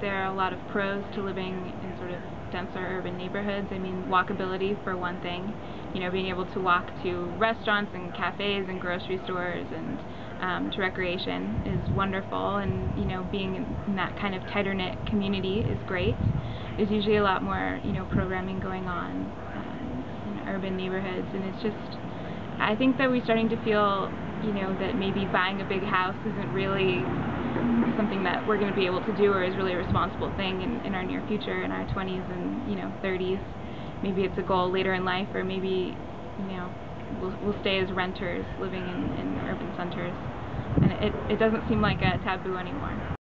there are a lot of pros to living in sort of denser urban neighborhoods. I mean, walkability for one thing. You know, being able to walk to restaurants and cafes and grocery stores and um, to recreation is wonderful. And you know, being in that kind of tighter knit community is great. There's usually a lot more you know programming going on uh, in urban neighborhoods, and it's just. I think that we're starting to feel, you know, that maybe buying a big house isn't really something that we're going to be able to do or is really a responsible thing in, in our near future, in our 20s and you know 30s. Maybe it's a goal later in life, or maybe you know we'll, we'll stay as renters living in, in urban centers. And it, it doesn't seem like a taboo anymore.